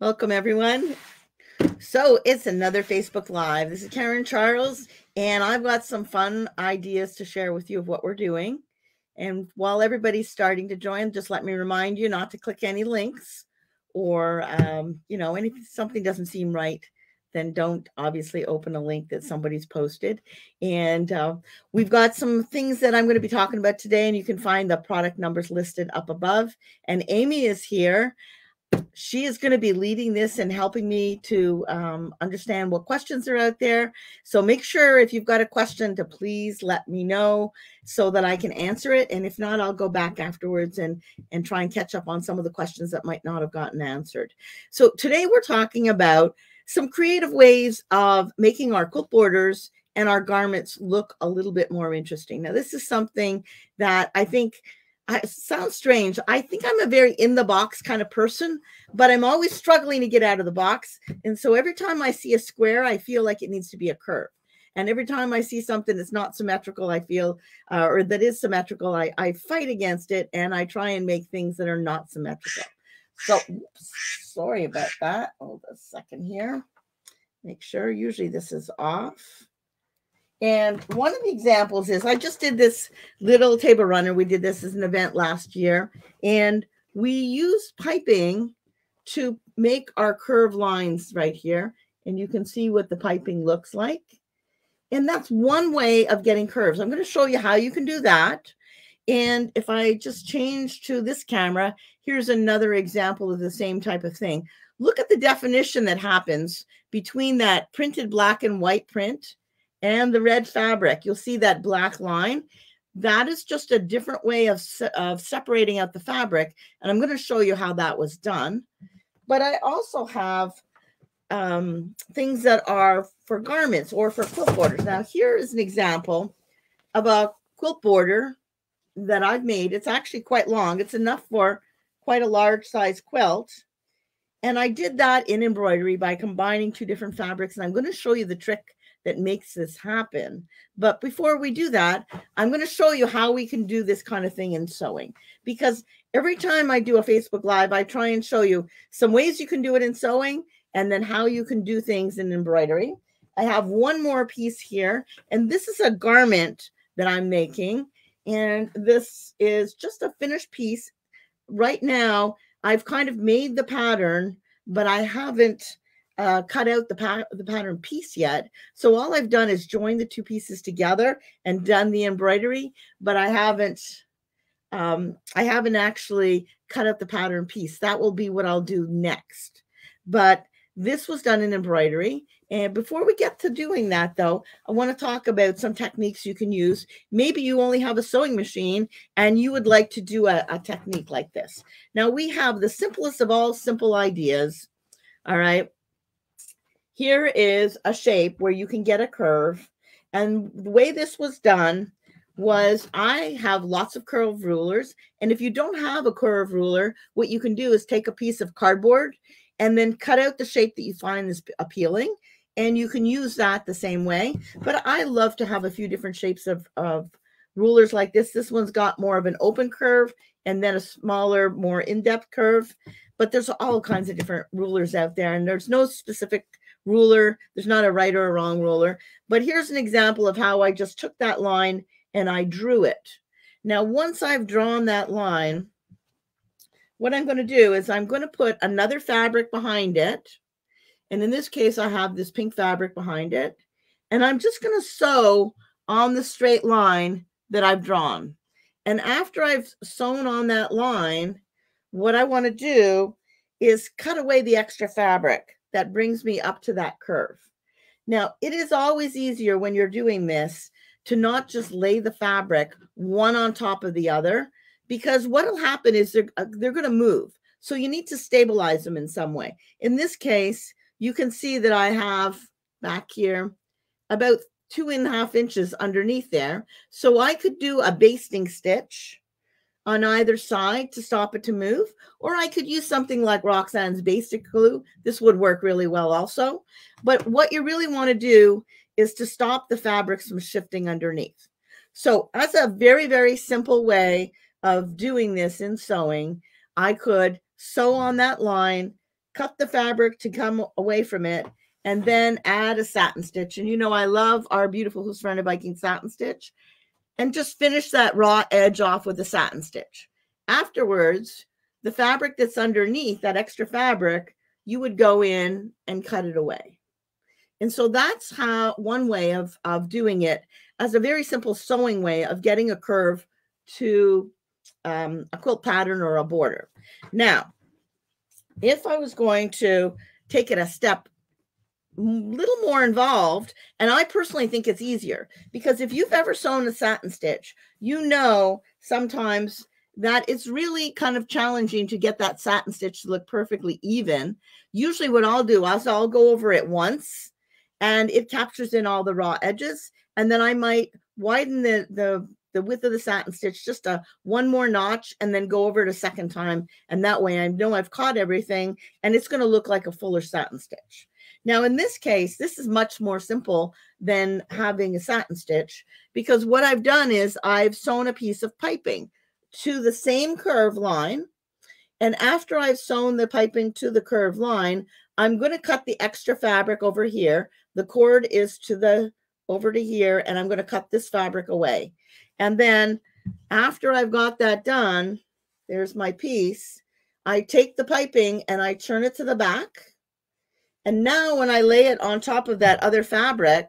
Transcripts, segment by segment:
Welcome, everyone. So it's another Facebook Live. This is Karen Charles, and I've got some fun ideas to share with you of what we're doing. And while everybody's starting to join, just let me remind you not to click any links or, um, you know, if something doesn't seem right, then don't obviously open a link that somebody's posted. And uh, we've got some things that I'm going to be talking about today, and you can find the product numbers listed up above. And Amy is here she is going to be leading this and helping me to um, understand what questions are out there. So make sure if you've got a question to please let me know so that I can answer it. And if not, I'll go back afterwards and and try and catch up on some of the questions that might not have gotten answered. So today we're talking about some creative ways of making our quilt borders and our garments look a little bit more interesting. Now, this is something that I think I, sounds strange. I think I'm a very in the box kind of person, but I'm always struggling to get out of the box. And so every time I see a square, I feel like it needs to be a curve. And every time I see something that's not symmetrical, I feel, uh, or that is symmetrical, I, I fight against it and I try and make things that are not symmetrical. So, oops, sorry about that. Hold a second here. Make sure, usually this is off. And one of the examples is I just did this little table runner. We did this as an event last year, and we used piping to make our curve lines right here. And you can see what the piping looks like. And that's one way of getting curves. I'm going to show you how you can do that. And if I just change to this camera, here's another example of the same type of thing. Look at the definition that happens between that printed black and white print and the red fabric. You'll see that black line. That is just a different way of, of separating out the fabric. And I'm going to show you how that was done. But I also have um, things that are for garments or for quilt borders. Now, here is an example of a quilt border that I've made. It's actually quite long. It's enough for quite a large size quilt. And I did that in embroidery by combining two different fabrics. And I'm going to show you the trick that makes this happen. But before we do that, I'm going to show you how we can do this kind of thing in sewing. Because every time I do a Facebook Live, I try and show you some ways you can do it in sewing and then how you can do things in embroidery. I have one more piece here, and this is a garment that I'm making. And this is just a finished piece. Right now, I've kind of made the pattern, but I haven't uh, cut out the, pa- the pattern piece yet. So all I've done is join the two pieces together and done the embroidery, but I haven't um, I haven't actually cut out the pattern piece. That will be what I'll do next. But this was done in embroidery. And before we get to doing that, though, I want to talk about some techniques you can use. Maybe you only have a sewing machine and you would like to do a, a technique like this. Now, we have the simplest of all simple ideas. All right here is a shape where you can get a curve. And the way this was done was I have lots of curve rulers. And if you don't have a curve ruler, what you can do is take a piece of cardboard and then cut out the shape that you find is appealing. And you can use that the same way. But I love to have a few different shapes of, of rulers like this. This one's got more of an open curve and then a smaller, more in-depth curve. But there's all kinds of different rulers out there. And there's no specific ruler. There's not a right or a wrong ruler. But here's an example of how I just took that line and I drew it. Now, once I've drawn that line, what I'm going to do is I'm going to put another fabric behind it. And in this case, I have this pink fabric behind it. And I'm just going to sew on the straight line that I've drawn. And after I've sewn on that line, what I want to do is cut away the extra fabric that brings me up to that curve. Now, it is always easier when you're doing this to not just lay the fabric one on top of the other, because what will happen is they're, uh, they're going to move. So you need to stabilize them in some way. In this case, you can see that I have back here about two and a half inches underneath there. So I could do a basting stitch on either side to stop it to move. Or I could use something like Roxanne's Baste-It Glue. This would work really well also. But what you really want to do is to stop the fabrics from shifting underneath. So that's a very, very simple way of doing this in sewing. I could sew on that line, cut the fabric to come away from it, and then add a satin stitch. And you know, I love our beautiful Husqvarna Viking satin stitch. And just finish that raw edge off with a satin stitch. Afterwards, the fabric that's underneath, that extra fabric, you would go in and cut it away. And so that's how one way of, of doing it as a very simple sewing way of getting a curve to um, a quilt pattern or a border. Now, if I was going to take it a step little more involved and i personally think it's easier because if you've ever sewn a satin stitch you know sometimes that it's really kind of challenging to get that satin stitch to look perfectly even. Usually what i'll do is i'll go over it once and it captures in all the raw edges and then i might widen the the the width of the satin stitch just a one more notch and then go over it a second time and that way i know i've caught everything and it's going to look like a fuller satin stitch now in this case this is much more simple than having a satin stitch because what i've done is i've sewn a piece of piping to the same curve line and after i've sewn the piping to the curve line i'm going to cut the extra fabric over here the cord is to the over to here and i'm going to cut this fabric away and then after I've got that done, there's my piece. I take the piping and I turn it to the back. And now when I lay it on top of that other fabric,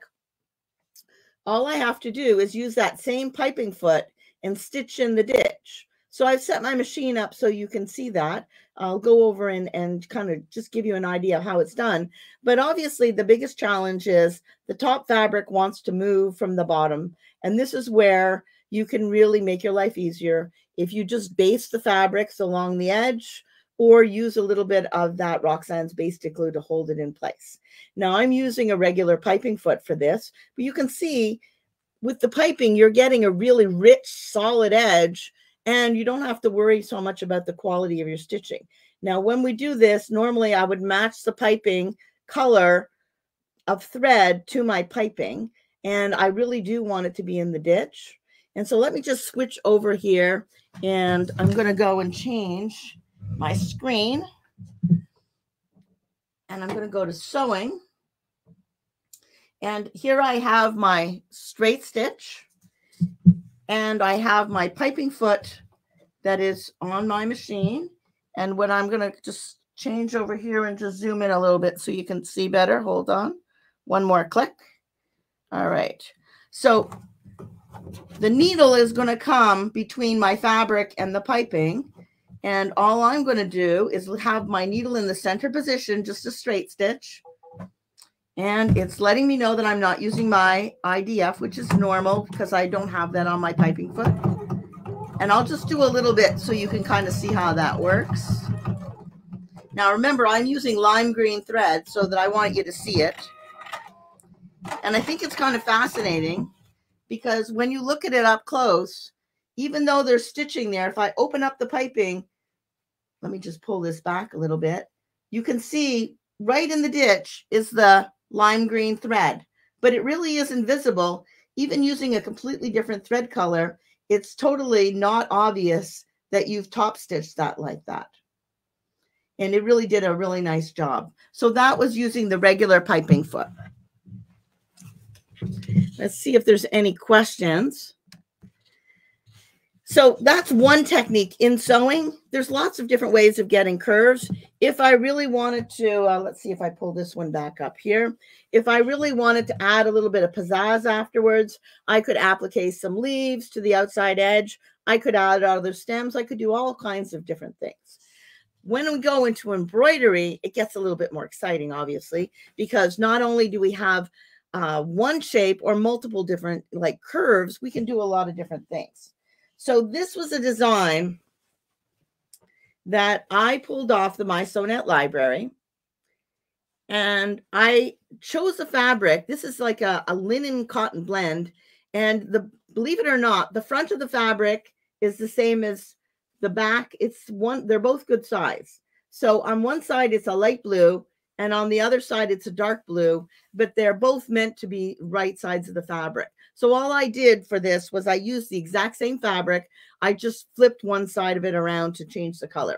all I have to do is use that same piping foot and stitch in the ditch. So I've set my machine up so you can see that. I'll go over and, and kind of just give you an idea of how it's done. But obviously the biggest challenge is the top fabric wants to move from the bottom. And this is where you can really make your life easier if you just baste the fabrics along the edge or use a little bit of that Roxanne's Baste-It glue to hold it in place. Now I'm using a regular piping foot for this, but you can see with the piping, you're getting a really rich, solid edge, and you don't have to worry so much about the quality of your stitching. Now, when we do this, normally I would match the piping color of thread to my piping, and I really do want it to be in the ditch. And so let me just switch over here and I'm going to go and change my mm-hmm. screen. And I'm going to go to sewing. And here I have my straight stitch and I have my piping foot that is on my machine. And what I'm going to just change over here and just zoom in a little bit so you can see better. Hold on. One more click. All right. So the needle is going to come between my fabric and the piping. And all I'm going to do is have my needle in the center position, just a straight stitch. And it's letting me know that I'm not using my IDF, which is normal because I don't have that on my piping foot. And I'll just do a little bit so you can kind of see how that works. Now remember, I'm using lime green thread so that I want you to see it. And I think it's kind of fascinating because when you look at it up close, even though there's stitching there, if I open up the piping, let me just pull this back a little bit, you can see right in the ditch is the lime green thread, but it really is invisible. Even using a completely different thread color, it's totally not obvious that you've top stitched that like that. And it really did a really nice job. So that was using the regular piping foot. Let's see if there's any questions. So that's one technique in sewing. There's lots of different ways of getting curves. If I really wanted to, uh, let's see if I pull this one back up here. If I really wanted to add a little bit of pizzazz afterwards, I could applique some leaves to the outside edge. I could add other stems. I could do all kinds of different things. When we go into embroidery, it gets a little bit more exciting, obviously, because not only do we have uh, one shape or multiple different like curves, we can do a lot of different things. So this was a design that I pulled off the My Sewnet library. And I chose a fabric. This is like a, a linen cotton blend. And the believe it or not, the front of the fabric is the same as the back. It's one, they're both good size. So on one side, it's a light blue, and on the other side it's a dark blue but they're both meant to be right sides of the fabric so all i did for this was i used the exact same fabric i just flipped one side of it around to change the color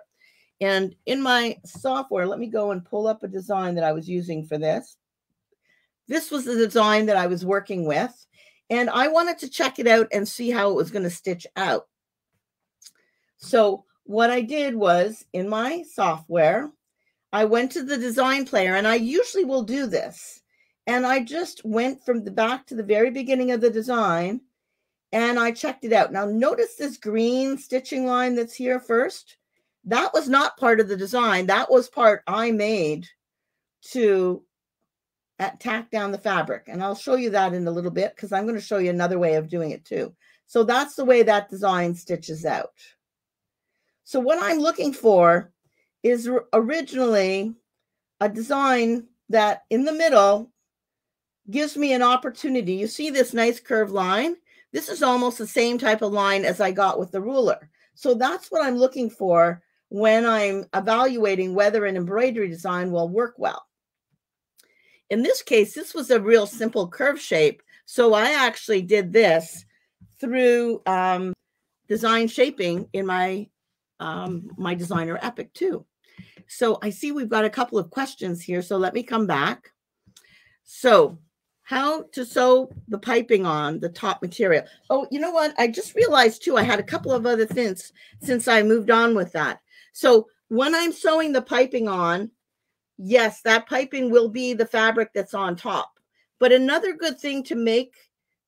And in my software, let me go and pull up a design that I was using for this. This was the design that I was working with. And I wanted to check it out and see how it was going to stitch out. So what I did was in my software, I went to the design player and I usually will do this. And I just went from the back to the very beginning of the design and I checked it out. Now notice this green stitching line that's here first. That was not part of the design. That was part I made to uh, tack down the fabric. And I'll show you that in a little bit because I'm going to show you another way of doing it too. So that's the way that design stitches out. So what I'm looking for is originally a design that in the middle gives me an opportunity. You see this nice curved line? This is almost the same type of line as I got with the ruler. So that's what I'm looking for when I'm evaluating whether an embroidery design will work well. In this case, this was a real simple curve shape. So I actually did this through um, design shaping in my um, my Designer Epic 2. So I see we've got a couple of questions here. So let me come back. So how to sew the piping on the top material. Oh, you know what? I just realized too, I had a couple of other things since I moved on with that. So when I'm sewing the piping on, yes, that piping will be the fabric that's on top. But another good thing to make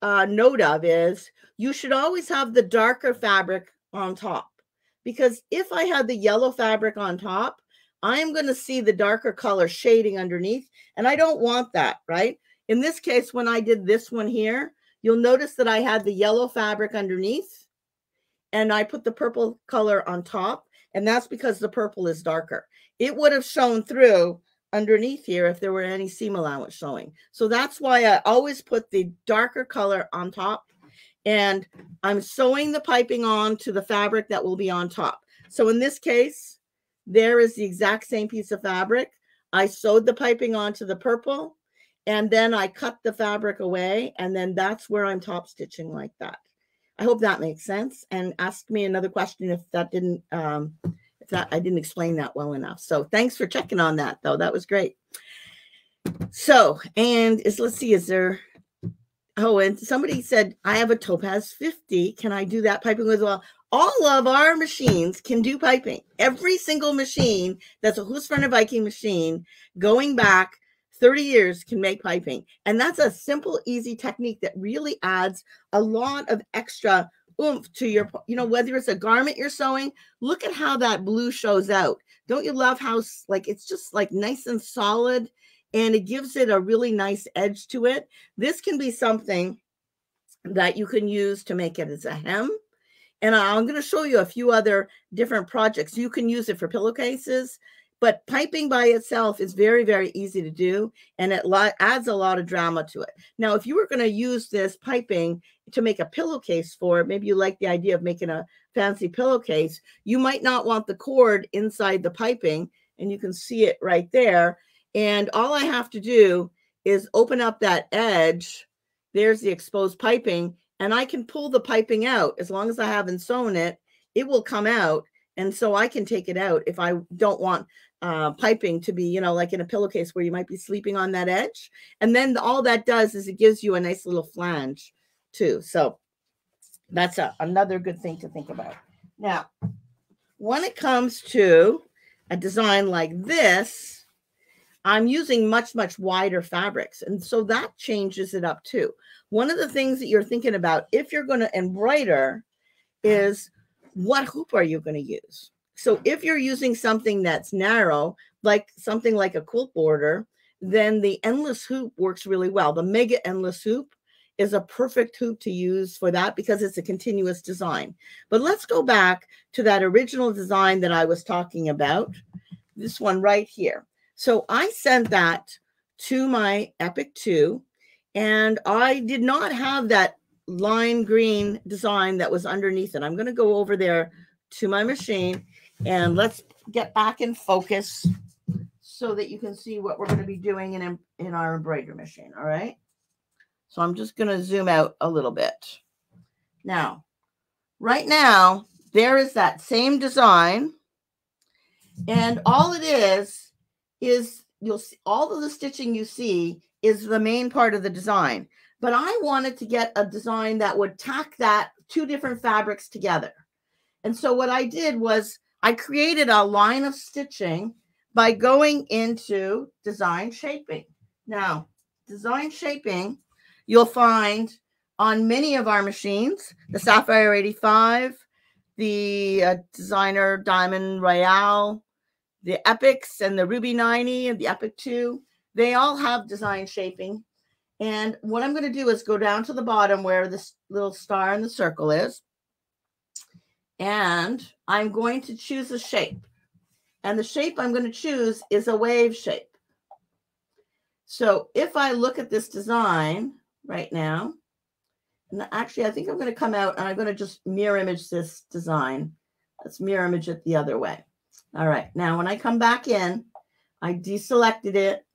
uh, note of is you should always have the darker fabric on top. Because if I had the yellow fabric on top, I'm going to see the darker color shading underneath. And I don't want that, right? In this case, when I did this one here, you'll notice that I had the yellow fabric underneath and I put the purple color on top. And that's because the purple is darker. It would have shown through underneath here if there were any seam allowance showing. So that's why I always put the darker color on top and I'm sewing the piping on to the fabric that will be on top. So in this case, there is the exact same piece of fabric. I sewed the piping onto the purple and then I cut the fabric away and then that's where I'm top stitching like that. I hope that makes sense and ask me another question if that didn't um if that I didn't explain that well enough. So thanks for checking on that though. That was great. So, and is let's see is there oh and somebody said I have a Topaz 50. Can I do that piping as well? All of our machines can do piping. Every single machine that's a Husqvarna Viking machine going back 30 years can make piping. And that's a simple, easy technique that really adds a lot of extra oomph to your, you know, whether it's a garment you're sewing, look at how that blue shows out. Don't you love how, like, it's just like nice and solid and it gives it a really nice edge to it. This can be something that you can use to make it as a hem. And I'm going to show you a few other different projects. You can use it for pillowcases. But piping by itself is very, very easy to do, and it adds a lot of drama to it. Now, if you were going to use this piping to make a pillowcase for, maybe you like the idea of making a fancy pillowcase, you might not want the cord inside the piping, and you can see it right there. And all I have to do is open up that edge. There's the exposed piping, and I can pull the piping out as long as I haven't sewn it. It will come out and so I can take it out if I don't want uh, piping to be, you know, like in a pillowcase where you might be sleeping on that edge. And then all that does is it gives you a nice little flange too. So that's a, another good thing to think about. Now, when it comes to a design like this, I'm using much, much wider fabrics. And so that changes it up too. One of the things that you're thinking about if you're going to embroider uh-huh. is what hoop are you going to use? So if you're using something that's narrow, like something like a quilt border, then the endless hoop works really well. The mega endless hoop is a perfect hoop to use for that because it's a continuous design. But let's go back to that original design that I was talking about, this one right here. So I sent that to my Epic 2, and I did not have that lime green design that was underneath it. I'm going to go over there to my machine and let's get back in focus so that you can see what we're going to be doing in, in our embroidery machine. All right. So I'm just going to zoom out a little bit. Now, right now, there is that same design. And all it is, is you'll see all of the stitching you see is the main part of the design. But I wanted to get a design that would tack that two different fabrics together. And so what I did was I created a line of stitching by going into design shaping. Now, design shaping, you'll find on many of our machines, the Sapphire 85, the uh, Designer Diamond Royale, the Epics and the Ruby 90 and the Epic 2, they all have design shaping. And what I'm going to do is go down to the bottom where this little star in the circle is. And I'm going to choose a shape. And the shape I'm going to choose is a wave shape. So if I look at this design right now, and actually I think I'm going to come out and I'm going to just mirror image this design. Let's mirror image it the other way. All right. Now when I come back in, I deselected it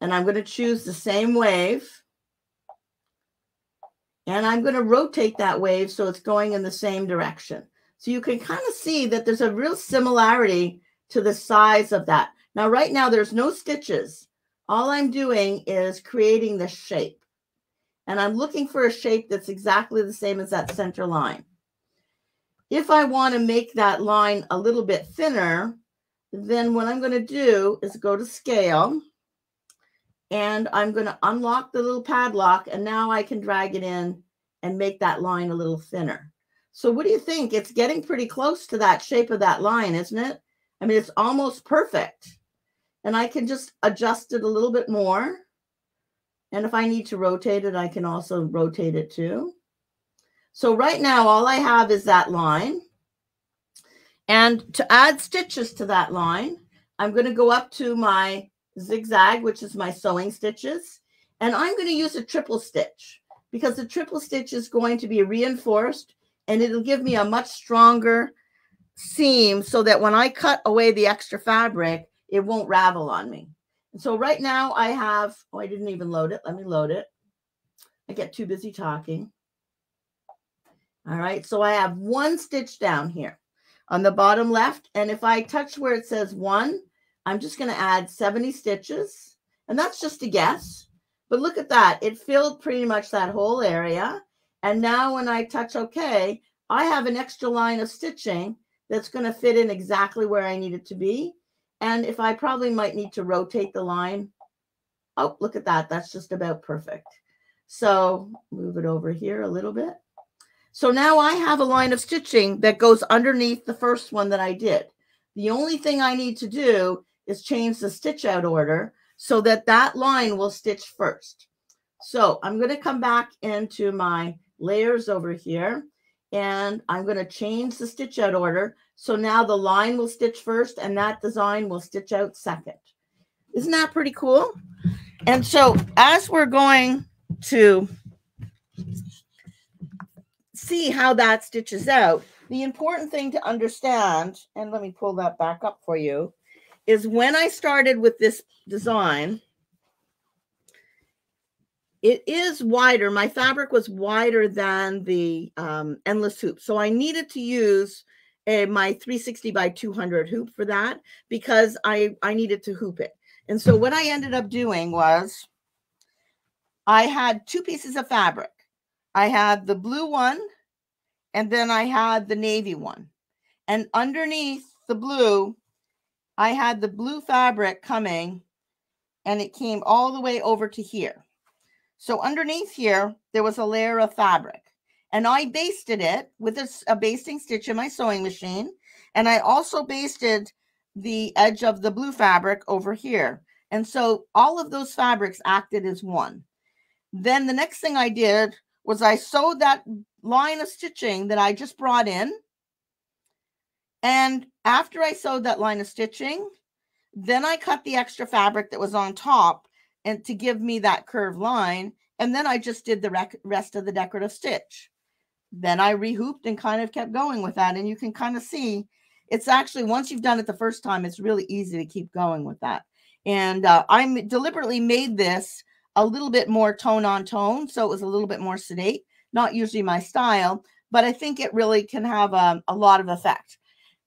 and I'm going to choose the same wave. And I'm going to rotate that wave so it's going in the same direction. So you can kind of see that there's a real similarity to the size of that. Now, right now, there's no stitches. All I'm doing is creating the shape. And I'm looking for a shape that's exactly the same as that center line. If I want to make that line a little bit thinner, then what I'm going to do is go to scale and I'm going to unlock the little padlock and now I can drag it in and make that line a little thinner. So what do you think? It's getting pretty close to that shape of that line, isn't it? I mean, it's almost perfect. And I can just adjust it a little bit more. And if I need to rotate it, I can also rotate it too. So right now, all I have is that line. And to add stitches to that line, I'm going to go up to my zigzag, which is my sewing stitches. And I'm going to use a triple stitch because the triple stitch is going to be reinforced and it'll give me a much stronger seam so that when I cut away the extra fabric, it won't ravel on me. So right now I have, oh, I didn't even load it. Let me load it. I get too busy talking. All right, so I have one stitch down here on the bottom left. And if I touch where it says one, I'm just going to add 70 stitches. And that's just a guess. But look at that. It filled pretty much that whole area. And now when I touch OK, I have an extra line of stitching that's going to fit in exactly where I need it to be. And if I probably might need to rotate the line. Oh, look at that. That's just about perfect. So move it over here a little bit. So now I have a line of stitching that goes underneath the first one that I did. The only thing I need to do is change the stitch out order so that that line will stitch first. So I'm going to come back into my layers over here and I'm going to change the stitch out order. So now the line will stitch first and that design will stitch out second. Isn't that pretty cool? And so as we're going to see how that stitches out, the important thing to understand, and let me pull that back up for you, is when I started with this design, it is wider. My fabric was wider than the um, endless hoop. So I needed to use a, my 360 by 200 hoop for that because I, I needed to hoop it. And so what I ended up doing was I had two pieces of fabric. I had the blue one and then I had the navy one. And underneath the blue, I had the blue fabric coming and it came all the way over to here. So underneath here, there was a layer of fabric. And I basted it with a, a basting stitch in my sewing machine. And I also basted the edge of the blue fabric over here. And so all of those fabrics acted as one. Then the next thing I did was I sewed that line of stitching that I just brought in. And after I sewed that line of stitching, then I cut the extra fabric that was on top and to give me that curved line. And then I just did the rest of the decorative stitch. Then I rehooped and kind of kept going with that. And you can kind of see it's actually, once you've done it the first time, it's really easy to keep going with that. And uh, I deliberately made this a little bit more tone on tone. So it was a little bit more sedate, not usually my style, but I think it really can have a, um, a lot of effect.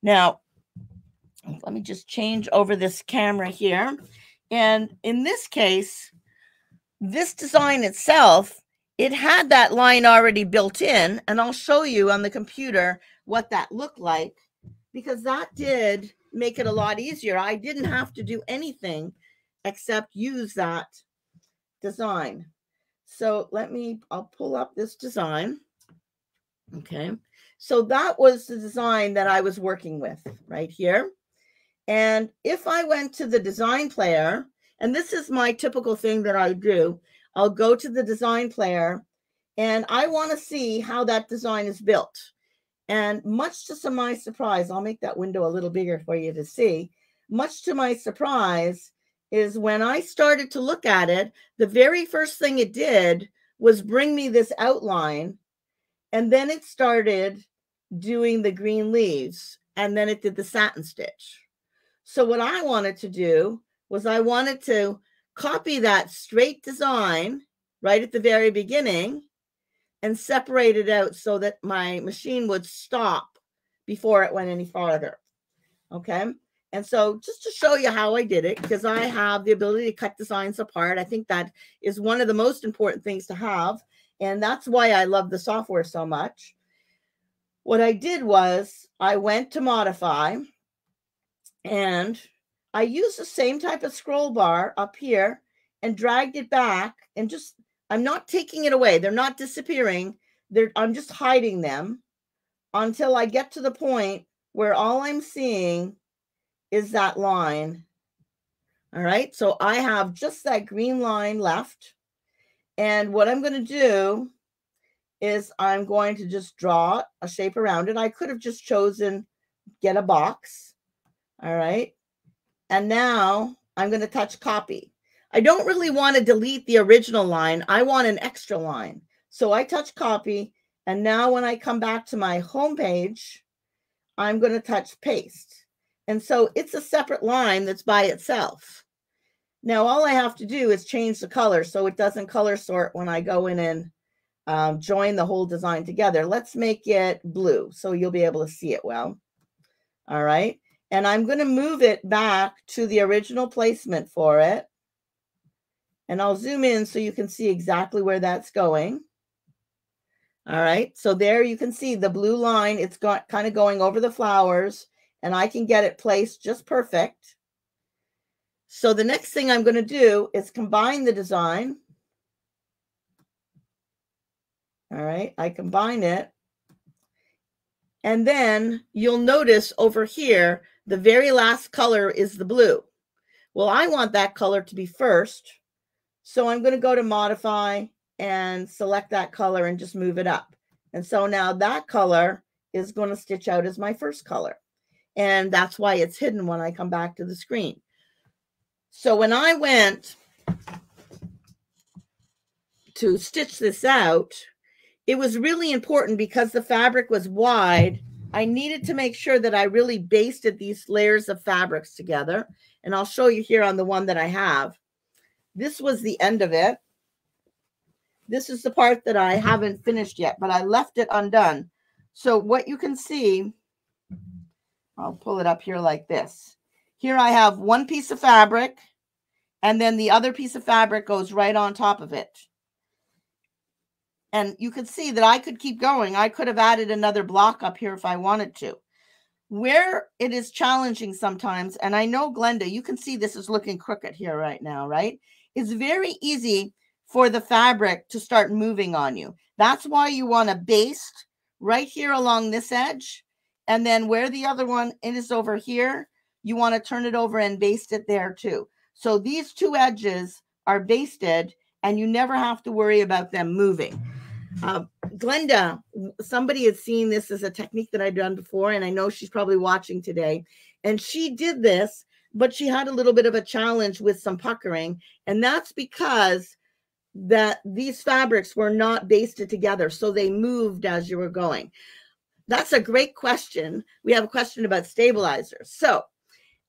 Now, let me just change over this camera here. And in this case, this design itself, it had that line already built in. And I'll show you on the computer what that looked like because that did make it a lot easier. I didn't have to do anything except use that design. So let me, I'll pull up this design. Okay. So that was the design that I was working with right here. And if I went to the design player, and this is my typical thing that I do, I'll go to the design player and I want to see how that design is built. And much to my surprise, I'll make that window a little bigger for you to see. Much to my surprise, is when I started to look at it, the very first thing it did was bring me this outline. And then it started doing the green leaves. And then it did the satin stitch. So what I wanted to do was I wanted to copy that straight design right at the very beginning and separate it out so that my machine would stop before it went any farther. Okay. And so just to show you how I did it, because I have the ability to cut designs apart, I think that is one of the most important things to have. And that's why I love the software so much. What I did was I went to modify and I used the same type of scroll bar up here and dragged it back and just, I'm not taking it away. They're not disappearing. They're, I'm just hiding them until I get to the point where all I'm seeing is that line. All right. So I have just that green line left. And what I'm going to do is I'm going to just draw a shape around it. I could have just chosen get a box. All right. And now I'm going to touch copy. I don't really want to delete the original line. I want an extra line. So I touch copy. And now when I come back to my home page, I'm going to touch paste. And so it's a separate line that's by itself. Now, all I have to do is change the color so it doesn't color sort when I go in and um, join the whole design together. Let's make it blue so you'll be able to see it well. All right. And I'm going to move it back to the original placement for it. And I'll zoom in so you can see exactly where that's going. All right. So there you can see the blue line. It's got kind of going over the flowers and I can get it placed just perfect. So the next thing I'm going to do is combine the design. All right. I combine it. And then you'll notice over here, the very last color is the blue. Well, I want that color to be first. So I'm going to go to modify and select that color and just move it up. And so now that color is going to stitch out as my first color. And that's why it's hidden when I come back to the screen. So when I went to stitch this out, it was really important because the fabric was wide I needed to make sure that I really basted these layers of fabrics together. And I'll show you here on the one that I have. This was the end of it. This is the part that I haven't finished yet, but I left it undone. So what you can see, I'll pull it up here like this. Here I have one piece of fabric, and then the other piece of fabric goes right on top of it. And you could see that I could keep going. I could have added another block up here if I wanted to. Where it is challenging sometimes, and I know Glenda, you can see this is looking crooked here right now, right? It's very easy for the fabric to start moving on you. That's why you want to baste right here along this edge. And then where the other one is over here, you want to turn it over and baste it there too. So these two edges are basted and you never have to worry about them moving. Uh, Glenda, somebody had seen this as a technique that I'd done before, and I know she's probably watching today. And she did this, but she had a little bit of a challenge with some puckering, and that's because that these fabrics were not basted together, so they moved as you were going. That's a great question. We have a question about stabilizers. So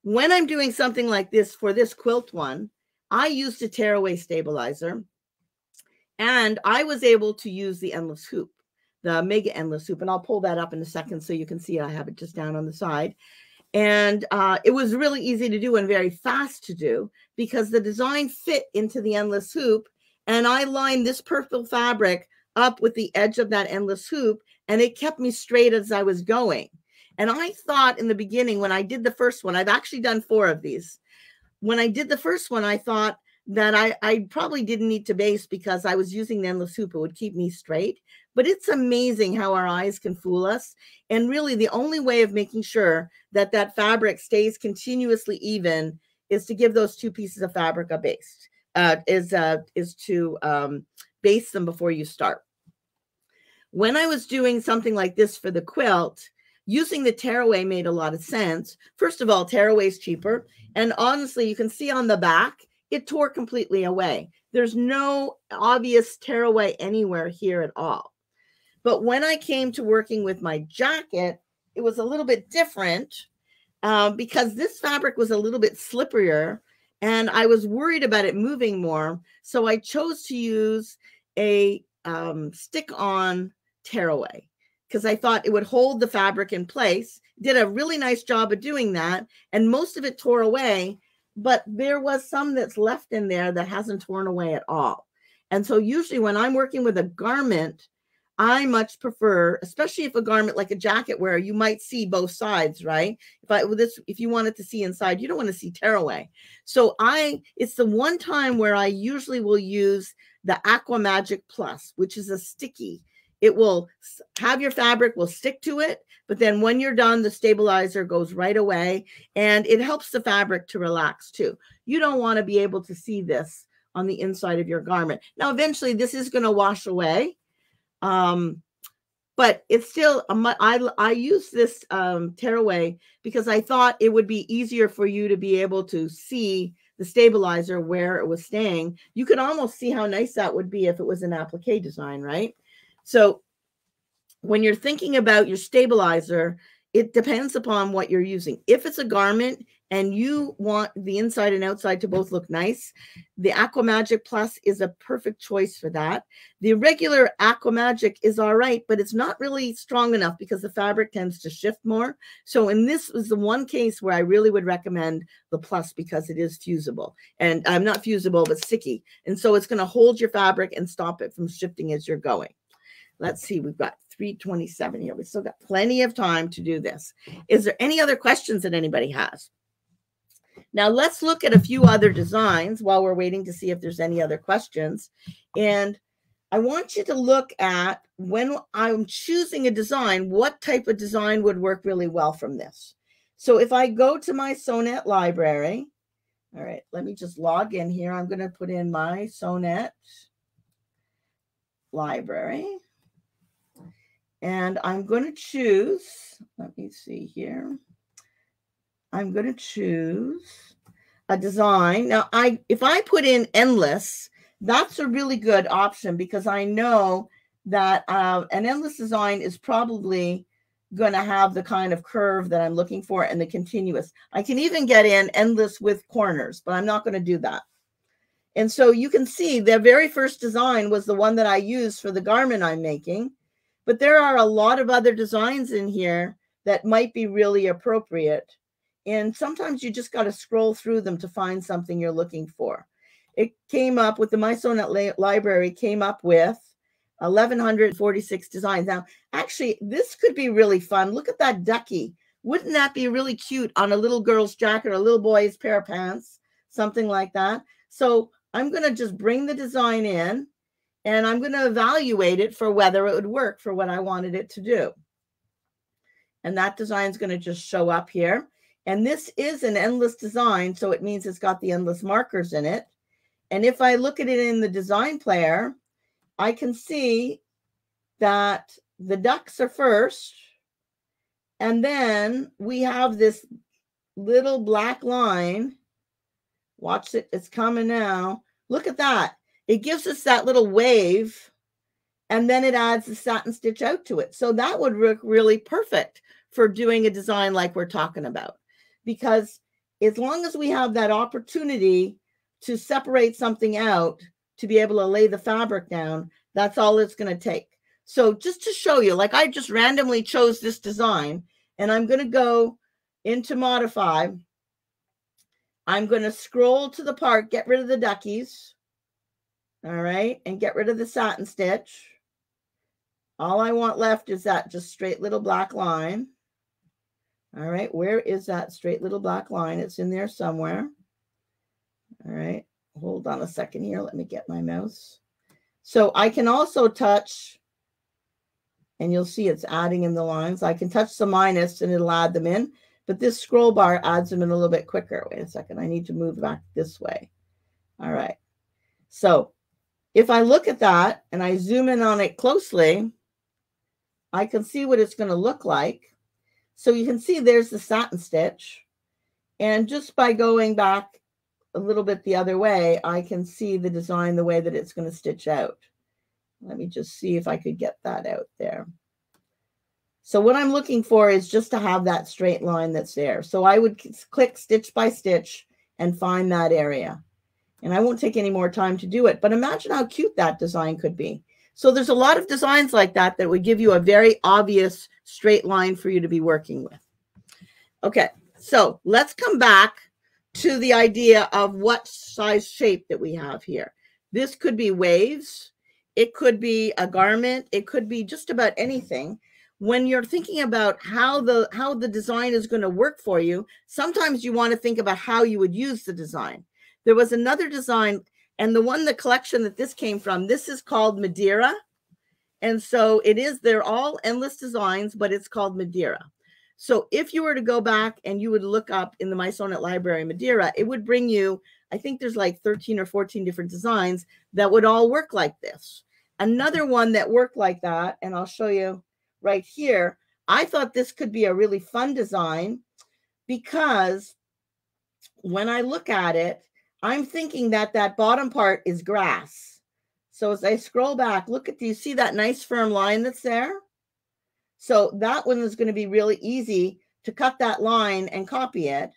when I'm doing something like this for this quilt one, I used a tearaway stabilizer and I was able to use the endless hoop, the mega endless hoop. And I'll pull that up in a second so you can see I have it just down on the side. And uh, it was really easy to do and very fast to do because the design fit into the endless hoop. And I lined this purple fabric up with the edge of that endless hoop, and it kept me straight as I was going. And I thought in the beginning, when I did the first one, I've actually done four of these. When I did the first one, I thought that I, I probably didn't need to base because I was using the endless hoop. It would keep me straight. But it's amazing how our eyes can fool us. And really, the only way of making sure that that fabric stays continuously even is to give those two pieces of fabric a base. Uh, is uh, is to um, base them before you start. When I was doing something like this for the quilt, using the tearaway made a lot of sense. First of all, tearaway is cheaper, and honestly, you can see on the back it tore completely away. There's no obvious tearaway anywhere here at all. But when I came to working with my jacket, it was a little bit different uh, because this fabric was a little bit slipperier and I was worried about it moving more. So I chose to use a um, stick on tearaway because I thought it would hold the fabric in place. Did a really nice job of doing that. And most of it tore away, but there was some that's left in there that hasn't torn away at all. And so usually when I'm working with a garment, I much prefer, especially if a garment like a jacket where you might see both sides, right? If I this, if you wanted to see inside, you don't want to see tearaway. So I, it's the one time where I usually will use the Aqua Magic Plus, which is a sticky. It will have your fabric will stick to it, but then when you're done, the stabilizer goes right away and it helps the fabric to relax too. You don't want to be able to see this on the inside of your garment. Now, eventually this is going to wash away um, but it's still I I use this um, tearaway because I thought it would be easier for you to be able to see the stabilizer where it was staying. You could almost see how nice that would be if it was an applique design, right? So when you're thinking about your stabilizer, it depends upon what you're using. If it's a garment and you want the inside and outside to both look nice, the Aqua Magic Plus is a perfect choice for that. The regular Aqua Magic is all right, but it's not really strong enough because the fabric tends to shift more. So in this is the one case where I really would recommend the Plus because it is fusible. And I'm not fusible, but sticky. And so it's going to hold your fabric and stop it from shifting as you're going. Let's see, we've got 327 here. We still got plenty of time to do this. Is there any other questions that anybody has? Now let's look at a few other designs while we're waiting to see if there's any other questions. And I want you to look at when I'm choosing a design, what type of design would work really well from this. So if I go to my Sewnet library, all right, let me just log in here. I'm going to put in my Sewnet library. And I'm going to choose, let me see here. I'm going to choose a design. Now, I if I put in endless, that's a really good option because I know that uh, an endless design is probably going to have the kind of curve that I'm looking for and the continuous. I can even get in endless with corners, but I'm not going to do that. And so you can see the very first design was the one that I used for the garment I'm making. But there are a lot of other designs in here that might be really appropriate. And sometimes you just got to scroll through them to find something you're looking for. It came up with the My Sewnet library came up with 1146 designs. Now, actually, this could be really fun. Look at that ducky. Wouldn't that be really cute on a little girl's jacket or a little boy's pair of pants? Something like that. So I'm going to just bring the design in and I'm going to evaluate it for whether it would work for what I wanted it to do. And that design is going to just show up here. And this is an endless design, so it means it's got the endless markers in it. And if I look at it in the design player, I can see that the ducks are first. And then we have this little black line. Watch it, it's coming now. Look at that it gives us that little wave and then it adds the satin stitch out to it. So that would look really perfect for doing a design like we're talking about. Because as long as we have that opportunity to separate something out to be able to lay the fabric down, that's all it's going to take. So just to show you, like I just randomly chose this design and I'm going to go into modify. I'm going to scroll to the part, get rid of the duckies. All right. And get rid of the satin stitch. All I want left is that just straight little black line. All right. Where is that straight little black line? It's in there somewhere. All right. Hold on a second here. Let me get my mouse. So I can also touch, and you'll see it's adding in the lines. I can touch the minus and it'll add them in, but this scroll bar adds them in a little bit quicker. Wait a second. I need to move back this way. All right. So if I look at that and I zoom in on it closely, I can see what it's going to look like. So you can see there's the satin stitch. And just by going back a little bit the other way, I can see the design the way that it's going to stitch out. Let me just see if I could get that out there. So what I'm looking for is just to have that straight line that's there. So I would click stitch by stitch and find that area. And I won't take any more time to do it, but imagine how cute that design could be. So there's a lot of designs like that that would give you a very obvious straight line for you to be working with. Okay, so let's come back to the idea of what size shape that we have here. This could be waves. It could be a garment. It could be just about anything. When you're thinking about how the how the design is going to work for you, sometimes you want to think about how you would use the design. There was another design, and the one the collection that this came from, this is called Madeira. And so it is, they're all endless designs, but it's called Madeira. So if you were to go back and you would look up in the My Sewnet Library Madeira, it would bring you, I think there's like 13 or 14 different designs that would all work like this. Another one that worked like that, and I'll show you right here. I thought this could be a really fun design because when I look at it, I'm thinking that that bottom part is grass. So as I scroll back, look at, do you see that nice firm line that's there? So that one is going to be really easy to cut that line and copy it.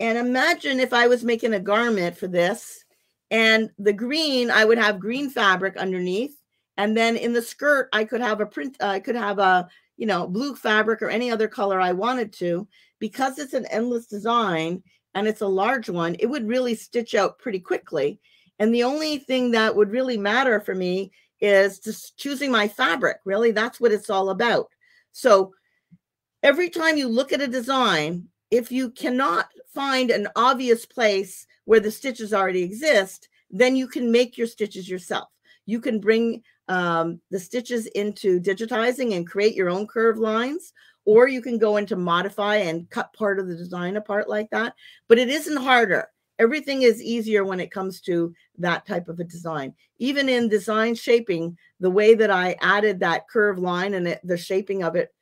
And imagine if I was making a garment for this and the green, I would have green fabric underneath. And then in the skirt, I could have a print, uh, I could have a, you know, blue fabric or any other color I wanted to. Because it's an endless design and it's a large one, it would really stitch out pretty quickly. And the only thing that would really matter for me is just choosing my fabric. Really, that's what it's all about. So every time you look at a design, if you cannot find an obvious place where the stitches already exist, then you can make your stitches yourself. You can bring um, the stitches into digitizing and create your own curved lines, or you can go into modify and cut part of the design apart like that. But it isn't harder. Everything is easier when it comes to that type of a design. Even in design shaping, the way that I added that curved line and it, the shaping of it,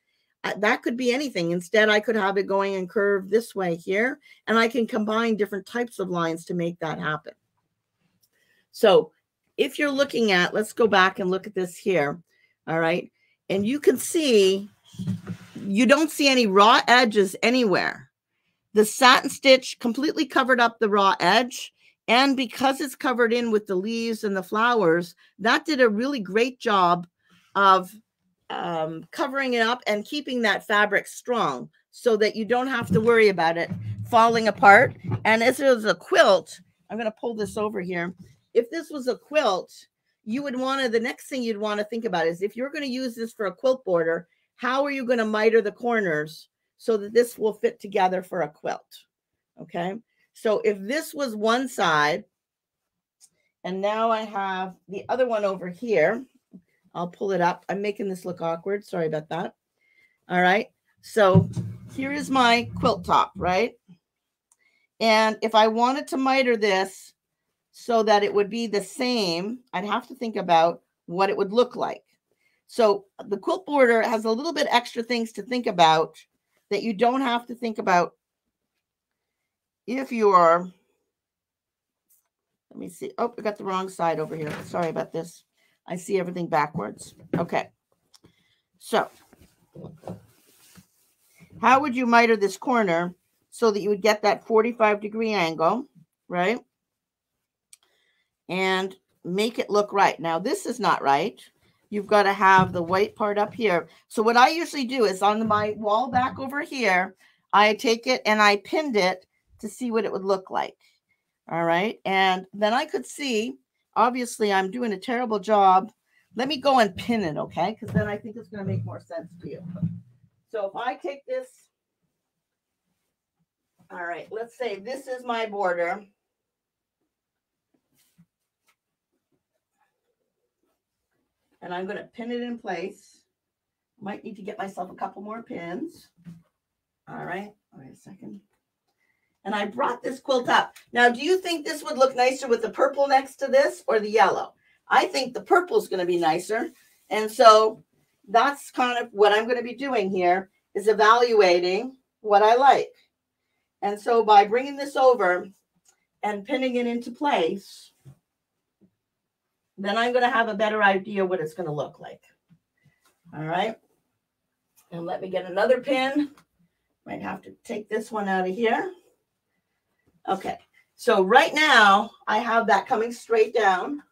uh, that could be anything. Instead, I could have it going and curve this way here, and I can combine different types of lines to make that happen. So if you're looking at, let's go back and look at this here. All right. And you can see, you don't see any raw edges anywhere. The satin stitch completely covered up the raw edge. And because it's covered in with the leaves and the flowers, that did a really great job of um, covering it up and keeping that fabric strong so that you don't have to worry about it falling apart. And as it was a quilt, I'm going to pull this over here. If this was a quilt, you would want to, the next thing you'd want to think about is if you're going to use this for a quilt border, how are you going to miter the corners so that this will fit together for a quilt? Okay. So if this was one side, and now I have the other one over here, I'll pull it up. I'm making this look awkward. Sorry about that. All right. So here is my quilt top, right? And if I wanted to miter this so that it would be the same, I'd have to think about what it would look like. So the quilt border has a little bit extra things to think about that you don't have to think about if you are, let me see. Oh, I got the wrong side over here. Sorry about this. I see everything backwards. Okay. So how would you miter this corner so that you would get that 45 degree angle, right? And make it look right. Now, this is not right. You've got to have the white part up here. So what I usually do is on my wall back over here, I take it and I pinned it to see what it would look like. All right. And then I could see, obviously, I'm doing a terrible job. Let me go and pin it, okay? Because then I think it's going to make more sense to you. So if I take this, all right, let's say this is my border. And I'm going to pin it in place. Might need to get myself a couple more pins. All right, wait a second. And I brought this quilt up. Now, do you think this would look nicer with the purple next to this or the yellow? I think the purple is going to be nicer. And so that's kind of what I'm going to be doing here is evaluating what I like. And so by bringing this over and pinning it into place, then I'm going to have a better idea what it's going to look like. All right. And let me get another pin. Might have to take this one out of here. Okay, so right now I have that coming straight down.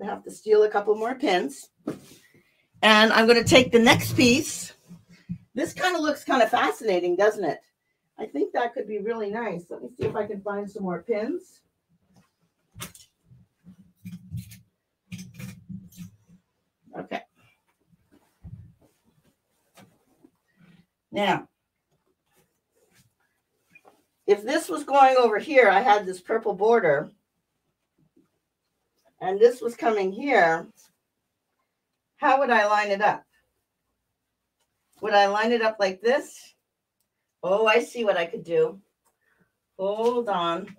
I have to steal a couple more pins. And I'm going to take the next piece. This kind of looks kind of fascinating, doesn't it? I think that could be really nice. Let me see if I can find some more pins. Okay. Now, if this was going over here, I had this purple border, and this was coming here, how would I line it up? Would I line it up like this? Oh, I see what I could do. Hold on.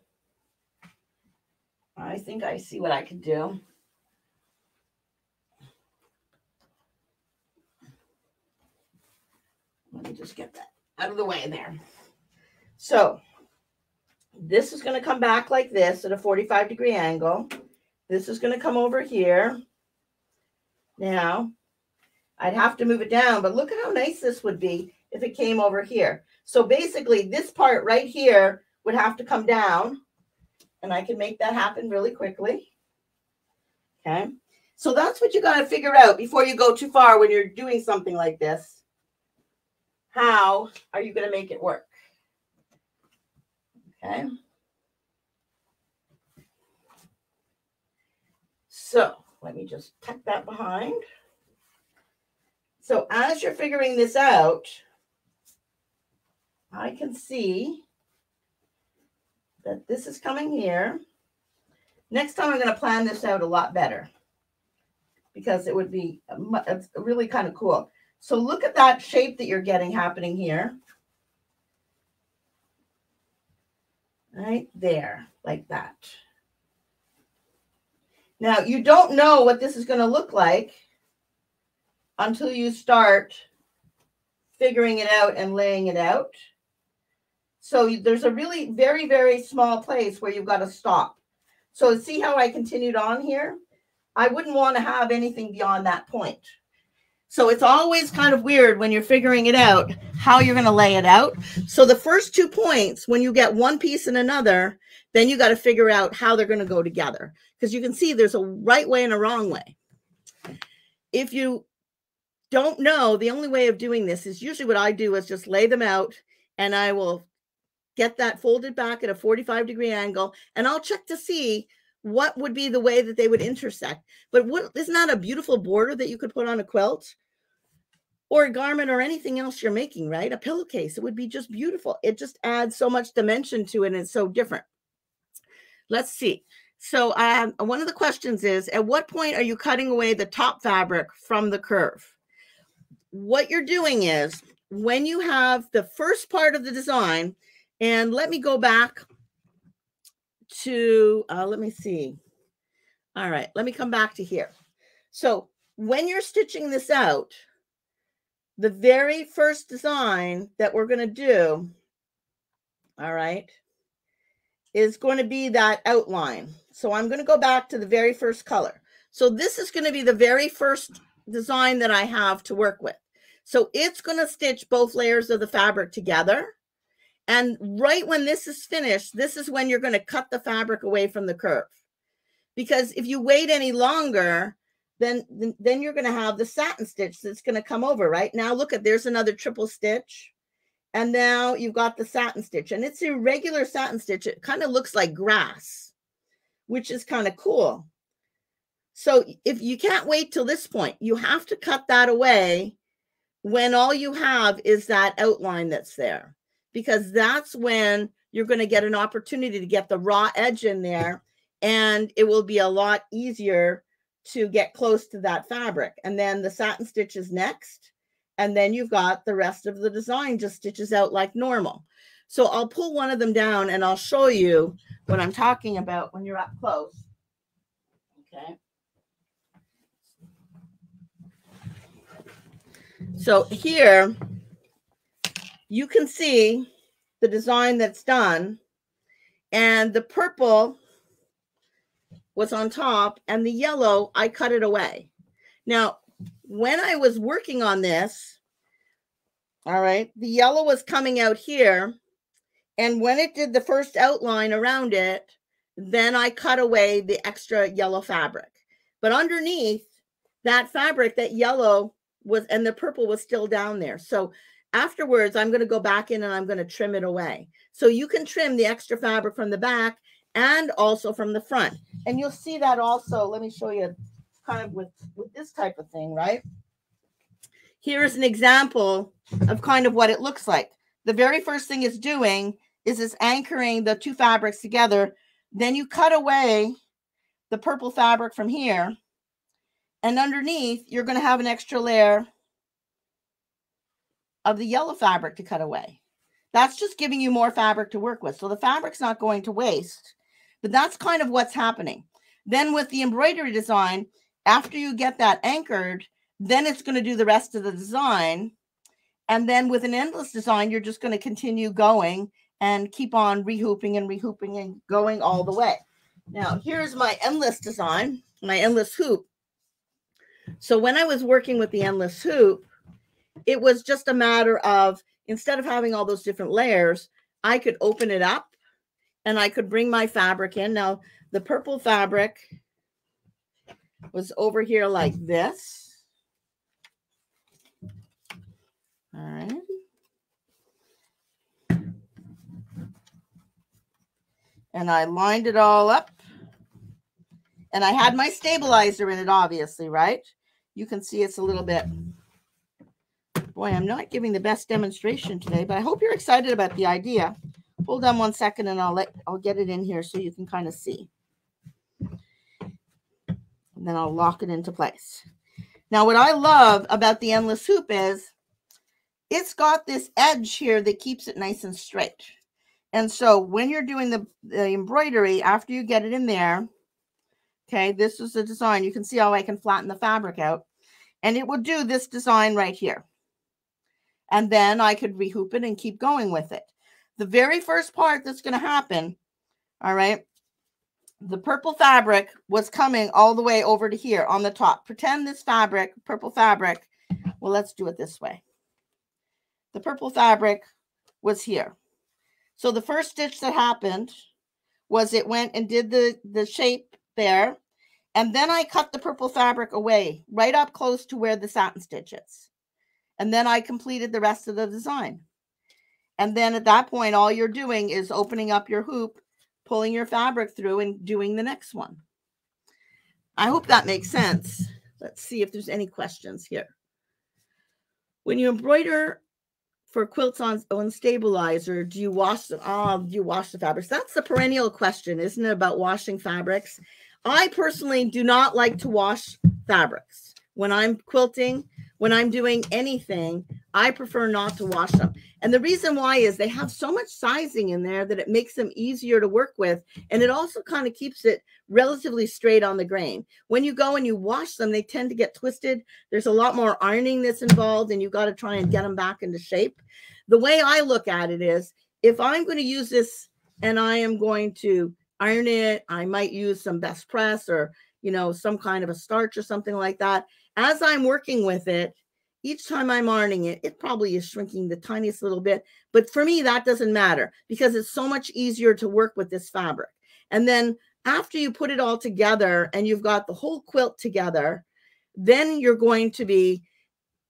I think I see what I could do. Let me just get that out of the way there. So this is going to come back like this at a 45 degree angle. This is going to come over here. Now, I'd have to move it down, but look at how nice this would be if it came over here. So basically, this part right here would have to come down, and I can make that happen really quickly. Okay. So that's what you got to figure out before you go too far when you're doing something like this how are you going to make it work? Okay. So let me just tuck that behind. So as you're figuring this out, I can see that this is coming here. Next time I'm going to plan this out a lot better because it would be really kind of cool. So look at that shape that you're getting happening here. Right there, like that. Now, you don't know what this is going to look like until you start figuring it out and laying it out. So there's a really very, very small place where you've got to stop. So see how I continued on here? I wouldn't want to have anything beyond that point. So it's always kind of weird when you're figuring it out how you're going to lay it out. So the first two points, when you get one piece and another, then you got to figure out how they're going to go together because you can see there's a right way and a wrong way. If you don't know, the only way of doing this is usually what I do is just lay them out and I will get that folded back at a 45 degree angle and I'll check to see what would be the way that they would intersect. But what isn't a beautiful border that you could put on a quilt? or a garment or anything else you're making, right? A pillowcase. It would be just beautiful. It just adds so much dimension to it and it's so different. Let's see. So um, one of the questions is, at what point are you cutting away the top fabric from the curve? What you're doing is when you have the first part of the design, and let me go back to, uh, let me see. All right, let me come back to here. So when you're stitching this out, the very first design that we're going to do, all right, is going to be that outline. So I'm going to go back to the very first color. So this is going to be the very first design that I have to work with. So it's going to stitch both layers of the fabric together. And right when this is finished, this is when you're going to cut the fabric away from the curve. Because if you wait any longer, then then you're going to have the satin stitch that's going to come over right now look at there's another triple stitch And now you've got the satin stitch, and it's a regular satin stitch. It kind of looks like grass, which is kind of cool. So if you can't wait till this point, you have to cut that away when all you have is that outline that's there, because that's when you're going to get an opportunity to get the raw edge in there, and it will be a lot easier to get close to that fabric. And then the satin stitch is next. And then you've got the rest of the design just stitches out like normal. So I'll pull one of them down and I'll show you what I'm talking about when you're up close. Okay. So here you can see the design that's done and the purple was on top and the yellow, I cut it away. Now, when I was working on this, all right, the yellow was coming out here. And when it did the first outline around it, then I cut away the extra yellow fabric. But underneath that fabric, that yellow was, and the purple was still down there. So afterwards, I'm going to go back in and I'm going to trim it away. So you can trim the extra fabric from the back and also from the front. And you'll see that also. Let me show you kind of with, with this type of thing, right? Here's an example of kind of what it looks like. The very first thing it's doing is it's anchoring the two fabrics together. Then you cut away the purple fabric from here. And underneath, you're going to have an extra layer of the yellow fabric to cut away. That's just giving you more fabric to work with. So the fabric's not going to waste. But that's kind of what's happening. Then with the embroidery design, after you get that anchored, then it's going to do the rest of the design. And then with an endless design, you're just going to continue going and keep on rehooping and rehooping and going all the way. Now, here's my endless design, my endless hoop. So when I was working with the endless hoop, it was just a matter of instead of having all those different layers, I could open it up and I could bring my fabric in. Now, the purple fabric was over here like this. All right. And I lined it all up. And I had my stabilizer in it, obviously, right? You can see it's a little bit. Boy, I'm not giving the best demonstration today, but I hope you're excited about the idea. Hold on one second and I'll let I'll get it in here so you can kind of see. And then I'll lock it into place. Now, what I love about the endless hoop is it's got this edge here that keeps it nice and straight. And so when you're doing the, the embroidery, after you get it in there, okay, this is the design. You can see how I can flatten the fabric out. And it will do this design right here. And then I could rehoop it and keep going with it the very first part that's going to happen, all right, the purple fabric was coming all the way over to here on the top. Pretend this fabric, purple fabric, well, let's do it this way. The purple fabric was here. So the first stitch that happened was it went and did the, the shape there. And then I cut the purple fabric away right up close to where the satin stitch is. And then I completed the rest of the design. And then at that point, all you're doing is opening up your hoop, pulling your fabric through, and doing the next one. I hope that makes sense. Let's see if there's any questions here. When you embroider for quilts on, on stabilizer, do you wash the uh, do you wash the fabrics? That's the perennial question, isn't it, about washing fabrics? I personally do not like to wash fabrics. When I'm quilting, when I'm doing anything, I prefer not to wash them. And the reason why is they have so much sizing in there that it makes them easier to work with. And it also kind of keeps it relatively straight on the grain. When you go and you wash them, they tend to get twisted. There's a lot more ironing that's involved, and you've got to try and get them back into shape. The way I look at it is if I'm going to use this and I am going to iron it, I might use some best press or you know, some kind of a starch or something like that as I'm working with it, each time I'm ironing it, it probably is shrinking the tiniest little bit. But for me, that doesn't matter because it's so much easier to work with this fabric. And then after you put it all together and you've got the whole quilt together, then you're going to be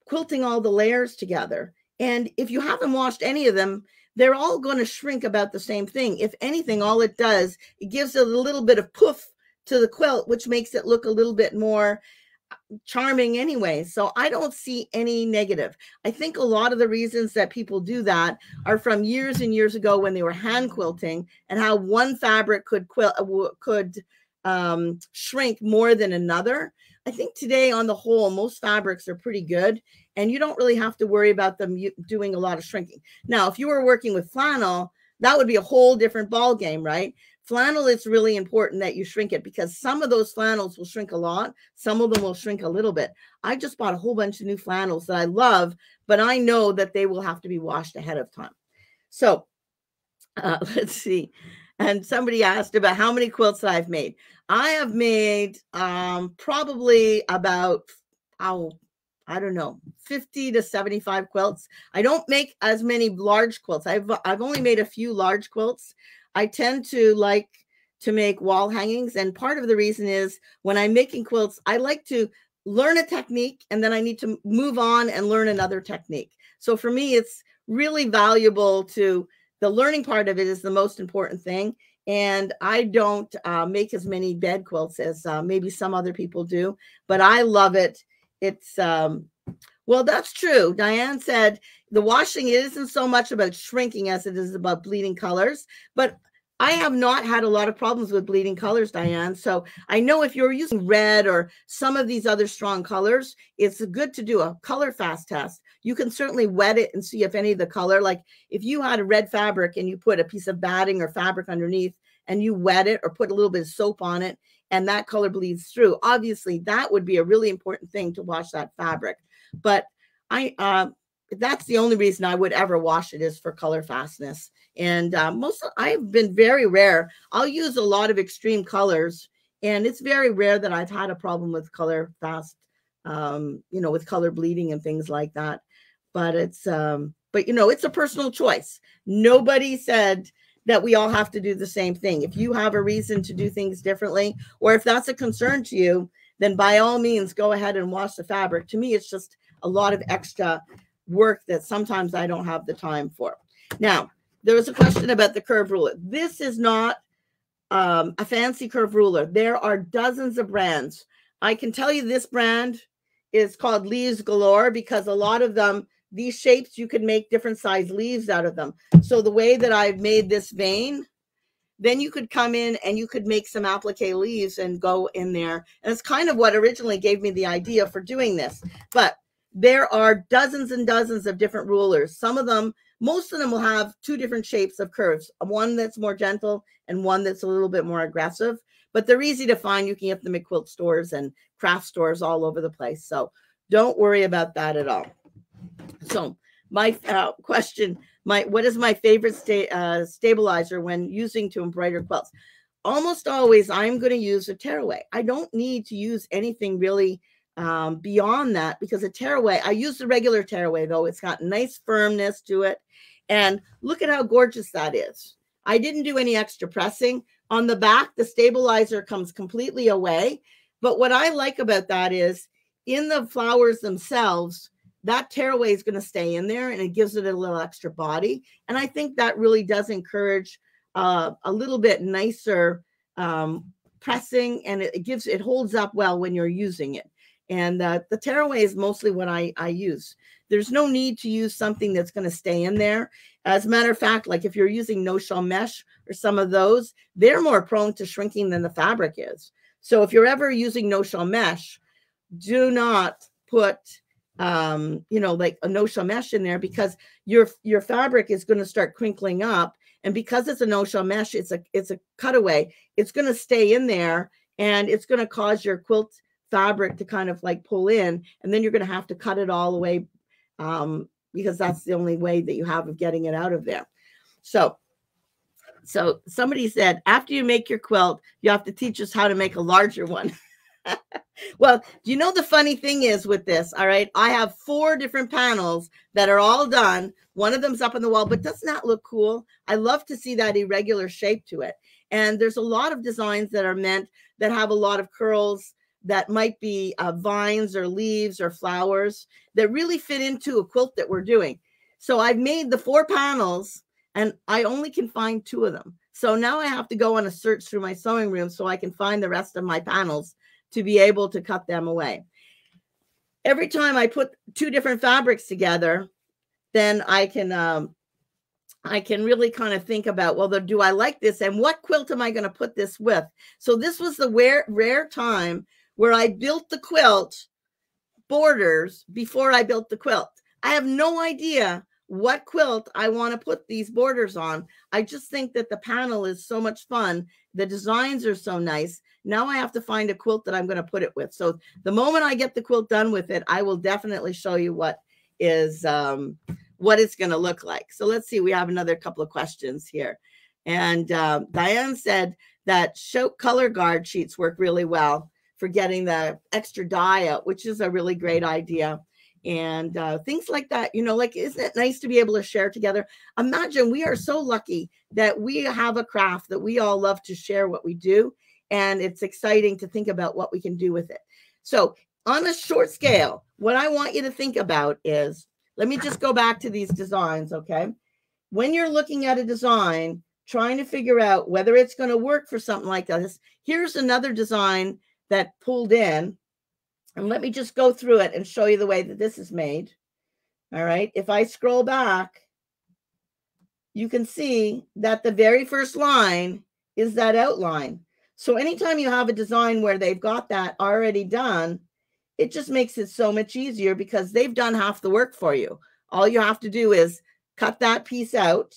quilting all the layers together. And if you haven't washed any of them, they're all going to shrink about the same thing. If anything, all it does, it gives it a little bit of poof to the quilt, which makes it look a little bit more charming anyway. So I don't see any negative. I think a lot of the reasons that people do that are from years and years ago when they were hand quilting and how one fabric could quilt uh, could um, shrink more than another. I think today, on the whole, most fabrics are pretty good, and you don't really have to worry about them doing a lot of shrinking. Now, if you were working with flannel, that would be a whole different ball game, right? Flannel, it's really important that you shrink it because some of those flannels will shrink a lot. Some of them will shrink a little bit. I just bought a whole bunch of new flannels that I love, but I know that they will have to be washed ahead of time. So uh, let's see. And somebody asked about how many quilts I've made. I have made um, probably about, oh, I don't know, 50 to 75 quilts. I don't make as many large quilts. I've I've only made a few large quilts. I tend to like to make wall hangings. And part of the reason is when I'm making quilts, I like to learn a technique and then I need to move on and learn another technique. So for me, it's really valuable to the learning part of it is the most important thing. And I don't uh, make as many bed quilts as uh, maybe some other people do, but I love it. It's, um, well, that's true. Diane said the washing isn't so much about shrinking as it is about bleeding colors. But I have not had a lot of problems with bleeding colors, Diane. So I know if you're using red or some of these other strong colors, it's good to do a color fast test. You can certainly wet it and see if any of the color, like if you had a red fabric and you put a piece of batting or fabric underneath and you wet it or put a little bit of soap on it and that color bleeds through, obviously that would be a really important thing to wash that fabric. But I, uh, that's the only reason I would ever wash it is for color fastness. And uh, most I've been very rare. I'll use a lot of extreme colors, and it's very rare that I've had a problem with color fast, um, you know, with color bleeding and things like that. But it's, um, but you know, it's a personal choice. Nobody said that we all have to do the same thing. If you have a reason to do things differently, or if that's a concern to you, then by all means go ahead and wash the fabric. To me, it's just a lot of extra work that sometimes I don't have the time for. Now, there was a question about the curve ruler. This is not um, a fancy curve ruler. There are dozens of brands. I can tell you this brand is called Leaves Galore because a lot of them, these shapes, you can make different size leaves out of them. So the way that I've made this vein, then you could come in and you could make some applique leaves and go in there. And it's kind of what originally gave me the idea for doing this. But there are dozens and dozens of different rulers. Some of them, most of them will have two different shapes of curves, one that's more gentle and one that's a little bit more aggressive. But they're easy to find. You can get them at quilt stores and craft stores all over the place. So don't worry about that at all. So my uh, question, my what is my favorite sta uh, stabilizer when using to embroider quilts? Almost always, I'm going to use a tearaway. I don't need to use anything really um, beyond that because a tearaway, I use the regular tearaway though. It's got nice firmness to it. And look at how gorgeous that is. I didn't do any extra pressing. On the back, the stabilizer comes completely away. But what I like about that is in the flowers themselves, that tearaway is going to stay in there and it gives it a little extra body. And I think that really does encourage uh, a little bit nicer um, pressing and it, it gives it holds up well when you're using it. And uh, the tearaway is mostly what I, I use. There's no need to use something that's going to stay in there. As a matter of fact, like if you're using no-show mesh or some of those, they're more prone to shrinking than the fabric is. So if you're ever using no-show mesh, do not put um, you know, like a no-show mesh in there because your your fabric is going to start crinkling up. And because it's a no-show mesh, it's a it's a cutaway. It's going to stay in there and it's going to cause your quilt fabric to kind of like pull in, and then you're going to have to cut it all away um, because that's the only way that you have of getting it out of there. So, so somebody said after you make your quilt, you have to teach us how to make a larger one. well, do you know the funny thing is with this, all right? I have four different panels that are all done. One of them's up on the wall, but doesn't that look cool? I love to see that irregular shape to it. And there's a lot of designs that are meant that have a lot of curls that might be uh, vines or leaves or flowers that really fit into a quilt that we're doing. So I've made the four panels and I only can find two of them. So now I have to go on a search through my sewing room so I can find the rest of my panels to be able to cut them away. Every time I put two different fabrics together, then I can um, I can really kind of think about, well, do I like this? And what quilt am I going to put this with? So this was the rare, rare time where I built the quilt borders before I built the quilt. I have no idea what quilt I want to put these borders on. I just think that the panel is so much fun. The designs are so nice. Now I have to find a quilt that I'm going to put it with. So the moment I get the quilt done with it, I will definitely show you what is um, what it's going to look like. So let's see. We have another couple of questions here. And uh, Diane said that show color guard sheets work really well for getting the extra diet, which is a really great idea. And uh, things like that, you know, like, isn't it nice to be able to share together? Imagine we are so lucky that we have a craft that we all love to share what we do. And it's exciting to think about what we can do with it. So, on a short scale, what I want you to think about is let me just go back to these designs, okay? When you're looking at a design, trying to figure out whether it's going to work for something like this, here's another design that pulled in. And let me just go through it and show you the way that this is made. All right. If I scroll back, you can see that the very first line is that outline. So anytime you have a design where they've got that already done, it just makes it so much easier because they've done half the work for you. All you have to do is cut that piece out.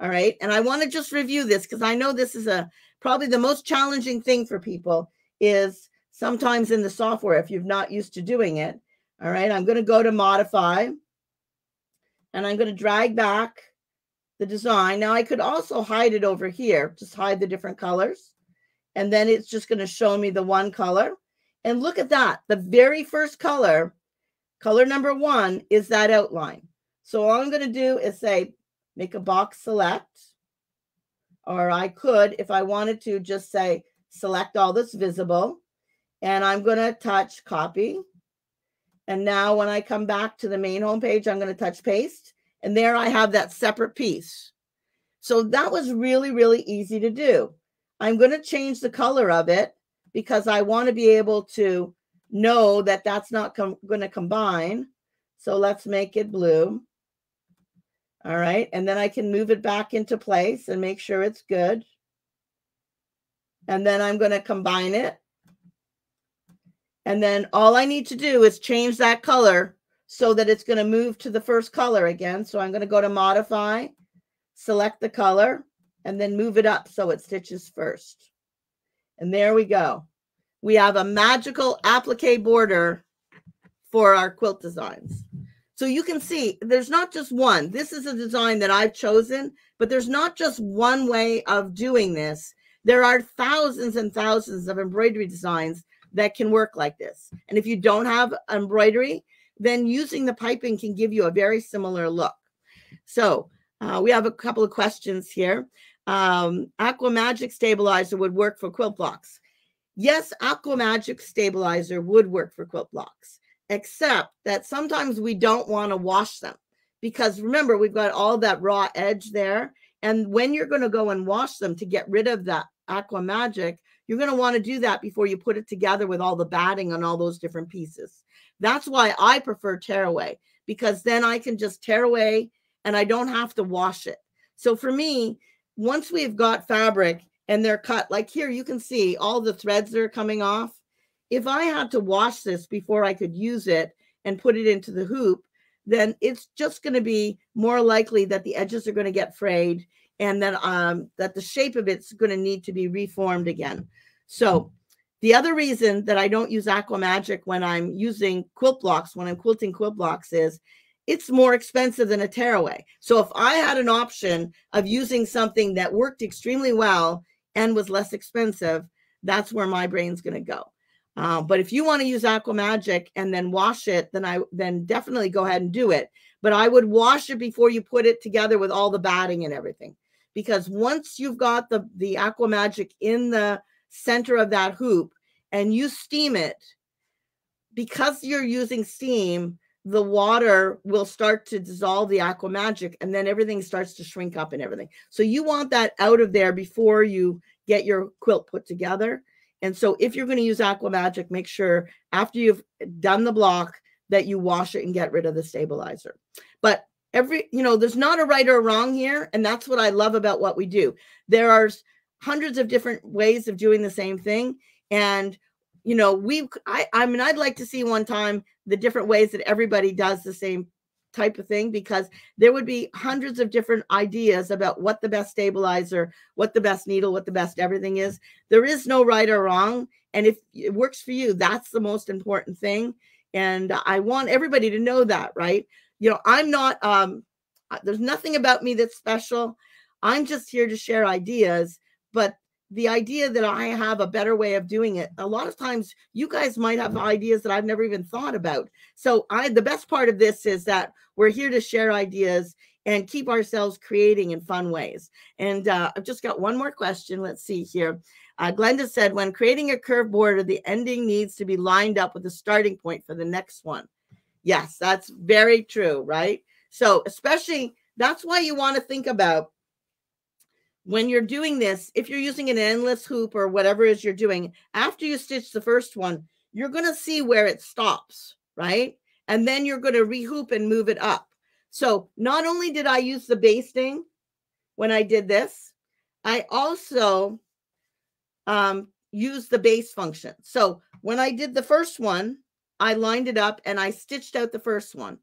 All right. And I want to just review this because I know this is a probably the most challenging thing for people is sometimes in the software if you're not used to doing it. All right. I'm going to go to modify and I'm going to drag back the design. Now I could also hide it over here, just hide the different colors. And then it's just going to show me the one color. And look at that. The very first color, color number one, is that outline. So all I'm going to do is say, make a box select. Or I could, if I wanted to, just say, select all that's visible. And I'm going to touch copy. And now when I come back to the main homepage, I'm going to touch paste. And there I have that separate piece. So that was really, really easy to do. I'm going to change the color of it because I want to be able to know that that's not going to combine. So let's make it blue. All right. And then I can move it back into place and make sure it's good. And then I'm going to combine it. And then all I need to do is change that color so that it's going to move to the first color again. So I'm going to go to modify, select the color, and then move it up so it stitches first. And there we go. We have a magical applique border for our quilt designs. So you can see there's not just one. This is a design that I've chosen, but there's not just one way of doing this. There are thousands and thousands of embroidery designs that can work like this. And if you don't have embroidery, then using the piping can give you a very similar look. So uh, we have a couple of questions here um, Aqua Magic Stabilizer would work for quilt blocks. Yes, Aqua Magic Stabilizer would work for quilt blocks, except that sometimes we don't want to wash them because remember, we've got all that raw edge there. And when you're going to go and wash them to get rid of that Aqua Magic, you're going to want to do that before you put it together with all the batting on all those different pieces. That's why I prefer tearaway because then I can just tear away and I don't have to wash it. So for me, once we've got fabric and they're cut, like here, you can see all the threads that are coming off. If I had to wash this before I could use it and put it into the hoop, then it's just going to be more likely that the edges are going to get frayed and that um that the shape of it's going to need to be reformed again. So the other reason that I don't use Aqua Magic when I'm using quilt blocks, when I'm quilting quilt blocks, is it's more expensive than a tearaway. So if I had an option of using something that worked extremely well and was less expensive, that's where my brain's going to go. Uh, but if you want to use Aqua Magic and then wash it, then I then definitely go ahead and do it. But I would wash it before you put it together with all the batting and everything, because once you've got the the Aqua Magic in the center of that hoop and you steam it, because you're using steam, the water will start to dissolve the aqua magic and then everything starts to shrink up and everything. So you want that out of there before you get your quilt put together. And so if you're going to use aqua magic, make sure after you've done the block that you wash it and get rid of the stabilizer. But every, you know, there's not a right or wrong here. And that's what I love about what we do. There are hundreds of different ways of doing the same thing. And you know, we I I mean I'd like to see one time the different ways that everybody does the same type of thing because there would be hundreds of different ideas about what the best stabilizer, what the best needle, what the best everything is. There is no right or wrong. And if it works for you, that's the most important thing. And I want everybody to know that, right? You know, I'm not, um, there's nothing about me that's special. I'm just here to share ideas. But the idea that I have a better way of doing it. A lot of times you guys might have ideas that I've never even thought about. So I the best part of this is that we're here to share ideas and keep ourselves creating in fun ways. And uh, I've just got one more question. Let's see here. Uh, Glenda said, when creating a curved border, the ending needs to be lined up with the starting point for the next one. Yes, that's very true, right? So especially that's why you want to think about when you're doing this, if you're using an endless hoop or whatever it is you're doing, after you stitch the first one, you're going to see where it stops, right? And then you're going to rehoop and move it up. So not only did I use the basting when I did this, I also um, used the base function. So when I did the first one, I lined it up and I stitched out the first one.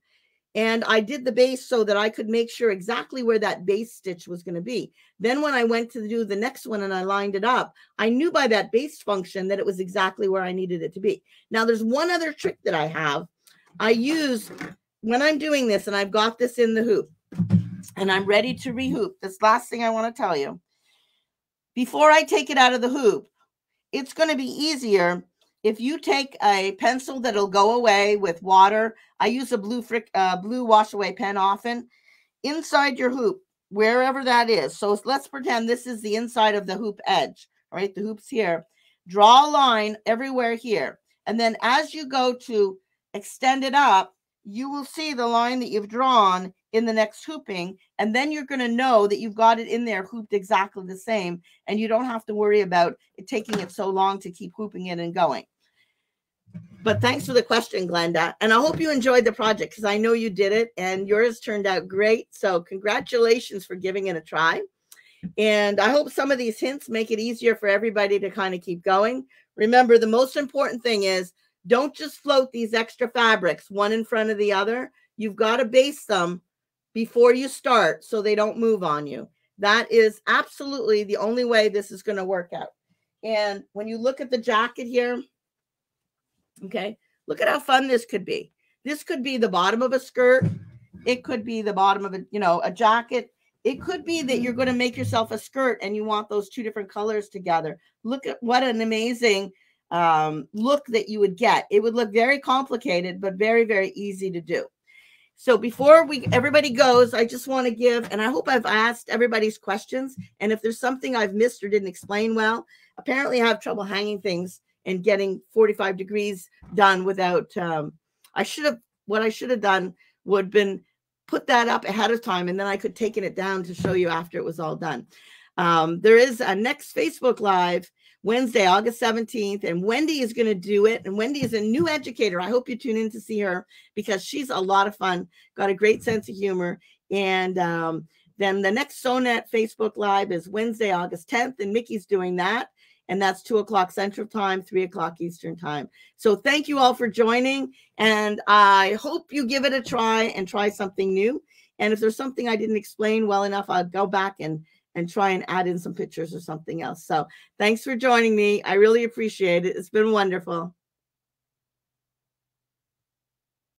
And I did the base so that I could make sure exactly where that base stitch was going to be. Then when I went to do the next one and I lined it up, I knew by that base function that it was exactly where I needed it to be. Now there's one other trick that I have. I use when I'm doing this and I've got this in the hoop and I'm ready to rehoop. This last thing I want to tell you. Before I take it out of the hoop, it's going to be easier if you take a pencil that'll go away with water, I use a blue frick, uh, blue wash away pen often. Inside your hoop, wherever that is. So let's pretend this is the inside of the hoop edge. Right, the hoop's here. Draw a line everywhere here. And then as you go to extend it up, you will see the line that you've drawn in the next hooping. And then you're going to know that you've got it in there hooped exactly the same. And you don't have to worry about it taking it so long to keep hooping it and going. But thanks for the question, Glenda. And I hope you enjoyed the project because I know you did it and yours turned out great. So, congratulations for giving it a try. And I hope some of these hints make it easier for everybody to kind of keep going. Remember, the most important thing is don't just float these extra fabrics one in front of the other. You've got to base them before you start so they don't move on you. That is absolutely the only way this is going to work out. And when you look at the jacket here, Okay. Look at how fun this could be. This could be the bottom of a skirt. It could be the bottom of a, you know, a jacket. It could be that you're going to make yourself a skirt and you want those two different colors together. Look at what an amazing um, look that you would get. It would look very complicated, but very, very easy to do. So before we everybody goes, I just want to give, and I hope I've asked everybody's questions. And if there's something I've missed or didn't explain well, apparently I have trouble hanging things and getting 45 degrees done without um, I should have what I should have done would been put that up ahead of time and then I could taken it down to show you after it was all done. Um, there is a next Facebook Live Wednesday, August 17th, and Wendy is going to do it. And Wendy is a new educator. I hope you tune in to see her because she's a lot of fun, got a great sense of humor. And um, then the next Sewnet Facebook Live is Wednesday, August 10th, and Mickey's doing that and that's two o'clock Central Time, three o'clock Eastern Time. So thank you all for joining, and I hope you give it a try and try something new. And if there's something I didn't explain well enough, I'll go back and and try and add in some pictures or something else. So thanks for joining me. I really appreciate it. It's been wonderful.